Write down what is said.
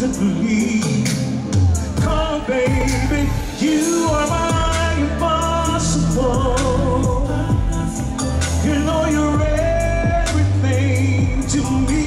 constantly. Come, baby, you are my impossible. You know you're everything to me.